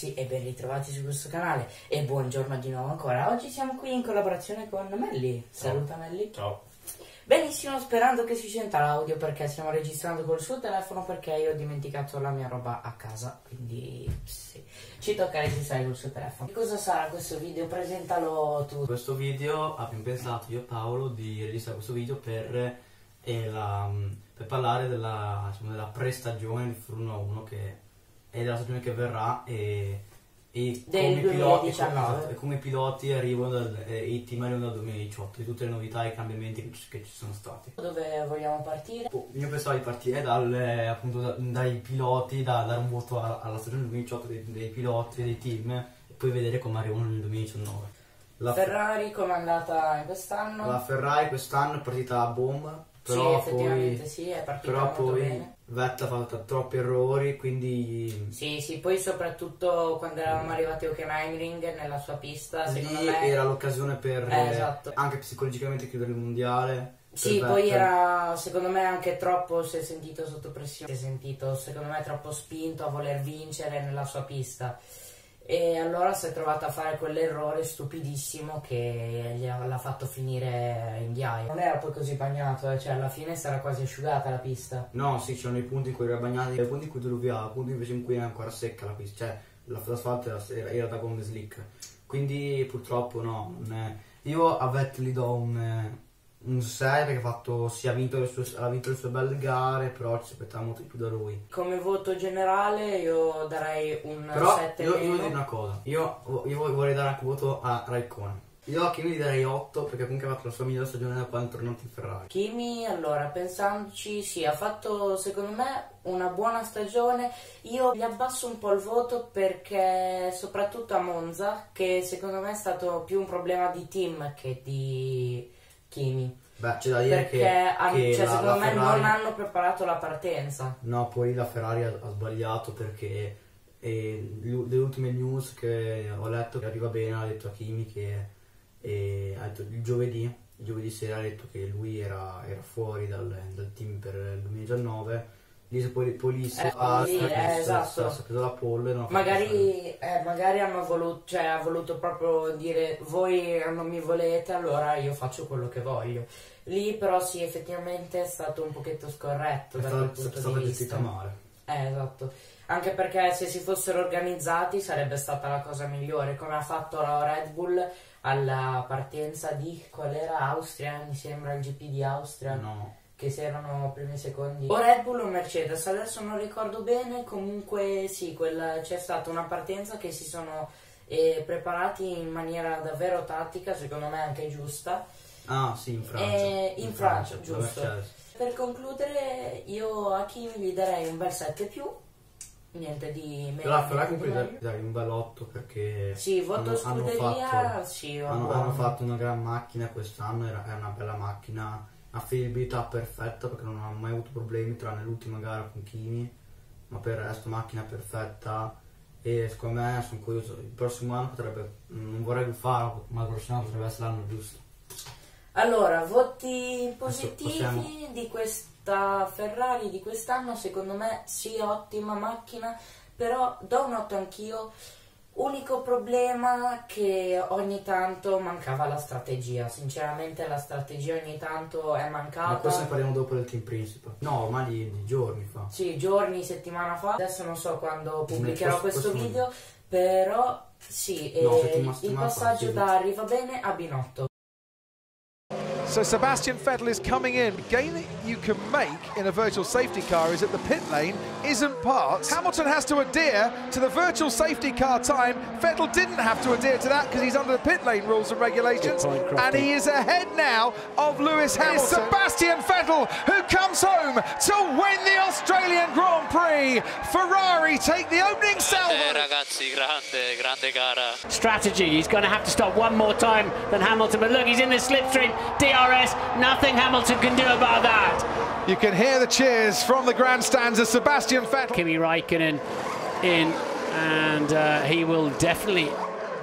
ragazzi e ben ritrovati su questo canale e buongiorno di nuovo ancora. Oggi siamo qui in collaborazione con Melli. Saluta Melli. Ciao. Benissimo, sperando che si senta l'audio perché stiamo registrando col suo telefono perché io ho dimenticato la mia roba a casa, quindi sì, ci tocca registrare col suo telefono. Che cosa sarà questo video? Presentalo tu. Questo video abbiamo pensato io e Paolo di registrare questo video per, eh, la- per parlare della, diciamo, della prestagione di Formula 1 che è della stagione che verrà e, e come, piloti, e 2019. come- come piloti arrivano dal, e i team arrivano dal 2018 di tutte le novità e i cambiamenti che ci, che ci sono stati. Dove vogliamo partire? Oh, Io pensavo di partire dal, eh, appunto, da- dai piloti, da dare un voto a- alla stagione 2018 dei, dei piloti e dei team e poi vedere come arrivano nel 2019. La, Ferrari com'è andata in quest'anno? la Ferrari quest'anno è partita a bomba, sì, però effettivamente poi, sì, è partita però poi Vettel ha fatto troppi errori, quindi Sì, sì, poi soprattutto quando eravamo arrivati a Hockenheimring nella sua pista, secondo me... era l'occasione per Eh, esatto. anche psicologicamente chiudere il mondiale. Sì, per poi Vettel. era secondo me anche troppo, si è sentito sotto pressione, si è sentito secondo me troppo spinto a voler vincere nella sua pista e allora si è trovato a fare quell'errore stupidissimo che l'ha fatto finire in ghiaia. Non era poi così bagnato, eh, cioè alla fine sarà quasi asciugata la pista. No, sì, c'erano i punti in cui era bagnata, i punti in cui diluviava, i punti invece in cui era ancora secca la pista, cioè la- l'asfalto era, era, era da gomme slick. Quindi purtroppo no, è... io a Vettel gli do un, eh, un 6 perché ha, fatto, sì, ha, vinto sue, ha vinto le sue belle gare, però ci aspettava molto di più da lui. Come voto generale io darei un Però 7 io, io meno. dire una cosa, io, io vorrei dare anche un voto a Raikkonen. Io a Kimi gli darei 8 perché comunque ha fatto la sua migliore stagione da quando è tornato in Ferrari. Kimi, allora, pensandoci, sì, ha fatto secondo me una buona stagione. Io gli abbasso un po' il voto perché, soprattutto a Monza, che secondo me è stato più un problema di team che di Kimi. Beh, c'è da dire Perché che, han- che cioè, la, secondo la me Ferrari... non hanno preparato la partenza. No, poi la Ferrari ha, ha sbagliato perché eh, le ultime news che ho letto che arriva bene ha detto a Kimi che eh, ha detto il giovedì, il giovedì sera ha detto che lui era, era fuori dal, dal team per il 2019 lì si Eh, ha lì, eh, esatto. è preso la pollo ha. Magari, eh, magari hanno voluto, cioè, ha voluto proprio dire voi non mi volete, allora io faccio quello che voglio. Lì però sì, effettivamente è stato un pochetto scorretto è da stata, quel punto di vista. male Eh, esatto. Anche perché se si fossero organizzati sarebbe stata la cosa migliore, come ha fatto la Red Bull alla partenza di qual era Austria, mi sembra il GP di Austria, no che se erano primi e secondi. O Red Bull o Mercedes, adesso non ricordo bene, comunque sì, quella- c'è stata una partenza che si sono eh, preparati in maniera davvero tattica, secondo me anche giusta. ah sì in Francia Eh, in Francia, la giusto. Per concludere, io a Kimi gli darei un bel 7 più, niente di meno. però la Ferrari comunque meglio. gli darei un bel 8 perché Sì, voto hanno- hanno scuderia, fatto- sì, hanno, hanno fatto una gran macchina quest'anno, era, è una bella macchina, una fiabilità perfetta perché non hanno mai avuto problemi tranne l'ultima gara con Kimi, ma per il resto macchina perfetta e secondo me sono curioso, il prossimo anno potrebbe, non vorrei più farlo, ma il prossimo anno potrebbe essere l'anno giusto. Allora, voti positivi possiamo- di questa Ferrari di quest'anno, secondo me sì, ottima macchina, però do un 8 anch'io. Unico problema che ogni tanto mancava la strategia, sinceramente la strategia ogni tanto è Ma mancata. questo ne parliamo dopo del team principal. No, ormai di, di giorni fa. Sì, giorni, settimana fa. Adesso non so quando pubblicherò questo- questo questo video, però sì, No, eh, il fa, passaggio sì. da arriva bene a Binotto. So Sebastian Vettel is coming in. The gain that you can make in a virtual safety car is that the pit lane isn't parked. Hamilton has to adhere to the virtual safety car time. Vettel didn't have to adhere to that because he's under the pit lane rules and regulations. Good point, Crofty. and he is ahead now of Lewis Hamilton. It's Sebastian Vettel who comes home to win the Australian Grand Prix. Ferrari take the opening salvo. ragazzi, grande, grande gara. strategy. He's going to have to stop one more time than Hamilton. But look, he's in the slipstream. DRS. Nothing Hamilton can do about that. You can hear the cheers from the grandstands as Sebastian Vettel. Kimi Raikkonen in, and uh, he will definitely.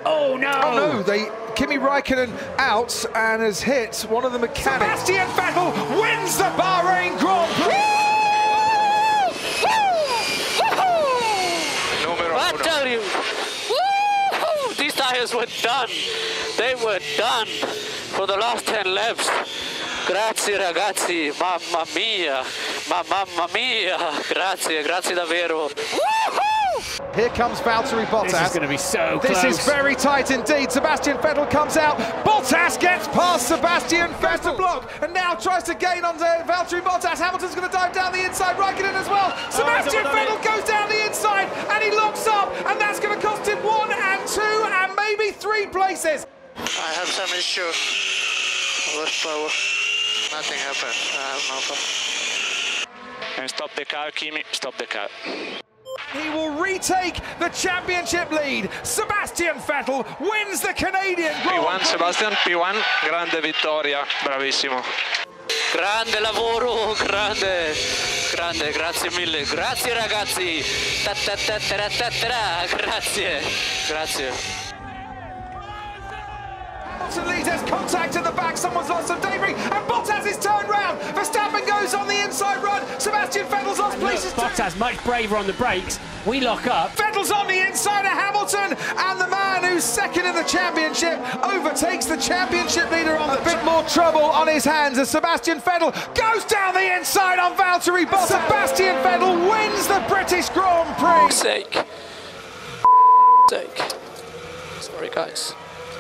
Oh no! Oh no, they Kimi Raikkonen out and has hit one of the mechanics. Sebastian Vettel wins the Bahrain Grand Prix. I tell you, these tires were done. They were done for the last 10 laps. Grazie ragazzi, mamma mia, ma mamma mia, grazie, grazie davvero. Here comes Valtteri Bottas. This is going to be so This close. is very tight indeed. Sebastian Vettel comes out. Bottas gets past Sebastian Vettel block and now tries to gain on the Valtteri Bottas. Hamilton's going to dive down the inside. Raikkonen as well. Oh, Sebastian he's done Vettel eh? goes down the inside and he locks up, and that's going to cost him one and two and maybe three places. I have some issue. with power. Nothing happened. I have no power. And stop the car, Kimi, stop the car. He will retake the championship lead. Sebastian Vettel wins the Canadian Grand P1 Prix. Sebastian, P1, grande vittoria, bravissimo. Grande lavoro, grande, grande, grazie mille, grazie ragazzi. Ta ta ta ta ta ta ta, grazie, grazie. Hamilton leads, there's contact at the back, someone's lost some debris, and Bottas is turned round. Verstappen goes on the inside run, Sebastian Vettel's lost Look, places too. Bottas much braver on the brakes. We lock up. Vettel's on the inside of Hamilton, and the man who's second in the championship overtakes the championship leader on the bit more trouble on his hands as Sebastian Vettel goes down the inside on Valtteri Bottas. Sebastian Vettel wins the British Grand Prix. Sake. Sake. Sorry guys.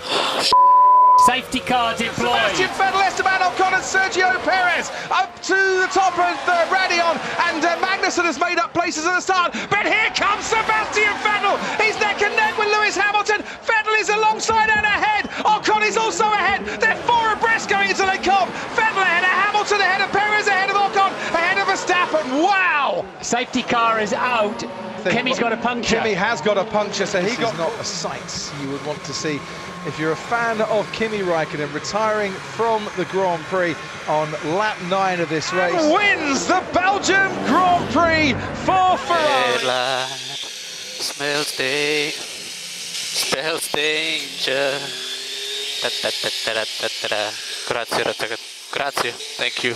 Safety car deployed. Sebastian Vettel, Esteban Ocon and Sergio Perez up to the top of the Raidillon and uh, Magnussen has made up places at the start but here comes Sebastian Vettel. He's neck and neck with Lewis Hamilton. Vettel is alongside and ahead. Ocon is also ahead. They're four abreast going into Les Combes Vettel ahead of Hamilton ahead of Perez ahead of Ocon ahead of Verstappen wow Safety car is out. Kimi's got a puncture. Kimi has got a puncture, so he got not a sight you would want to see if you're a fan of Kimi Raikkonen retiring from the Grand Prix on lap nine of this race. Wins the Belgium Grand Prix for Ferrari. Ella smells day, smells danger. Ta ta ta ta ta ta ta. Grazie, grazie, thank you.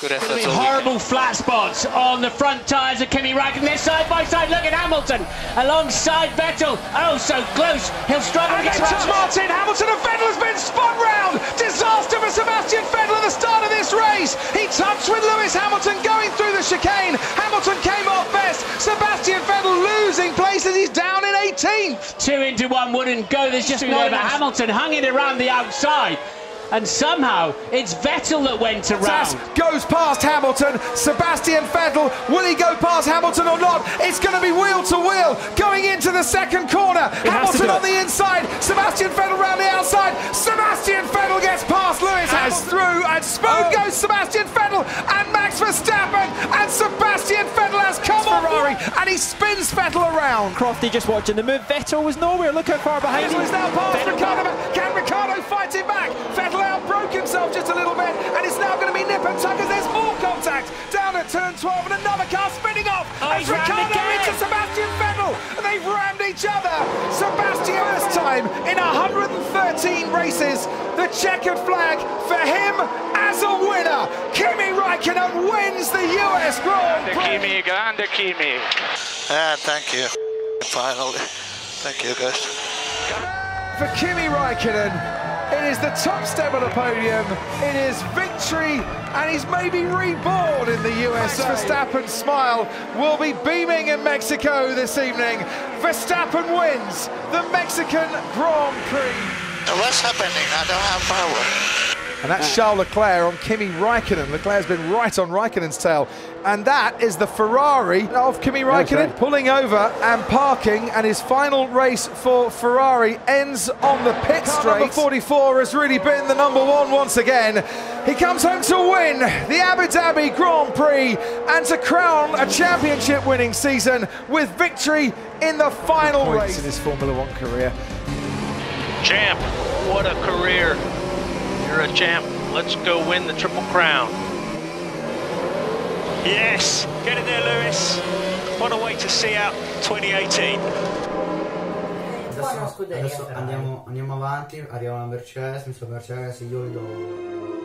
Good effort. With all horrible flat spots on the front tyres of Kimi Raikkonen. They're side by side. Look at Hamilton alongside Vettel. Oh, so close. He'll struggle And to they get touch. Martin. Hamilton and Vettel has been spun round. Disaster for Sebastian Vettel at the start of this race. He touched with Lewis Hamilton going through the chicane. Hamilton came off best. Sebastian Vettel losing places. He's down in 18th. Two into one wouldn't go. There's just no. But Hamilton hung it around the outside. And somehow it's Vettel that went Bottas around. goes past Hamilton. Sebastian Vettel, will he go past Hamilton or not? It's going to be wheel to wheel going into the second corner. has to Hamilton on the inside. Sebastian Vettel round the outside. Sebastian Vettel gets past Lewis Has- Hamilton through, and smooth oh. goes Sebastian Vettel and Max Verstappen. And Sebastian Vettel has come on Ferrari, and he spins Vettel around. Crofty just watching the move. Vettel was nowhere. Look how far behind Vettel him. is now past Vettel- turn 12, and another car spinning off Oh, as he's Ricciardo again. into Sebastian Vettel, and they've rammed each other. Sebastian, first time in 113 races, the checkered flag for him as a winner. Kimi Raikkonen wins the US Grand Grande Prix. Kimi, grande Kimi. Yeah, thank you. Finally. Thank you, guys. for Kimi Raikkonen. It is the top step of the podium. It is victory, and he's maybe reborn in the USA. Verstappen's smile will be beaming in Mexico this evening. Verstappen wins the Mexican Grand Prix. What's happening? I don't have power. And that's Charles Leclerc on Kimi Raikkonen. Leclerc's been right on Raikkonen's tail. And that is the Ferrari of Kimi Raikkonen pulling over and parking. And his final race for Ferrari ends on the pit straight. Number 44 has really been the number one once again. He comes home to win the Abu Dhabi Grand Prix and to crown a championship winning season with victory in the final race in his Formula One career. Champ, what a career. You're a champ. Let's go win the Triple Crown. Yes, get in there, Lewis. What a way to see out 2018. Adesso, adesso andiamo, andiamo avanti, arriva la Mercedes, mi sa Mercedes, io gli do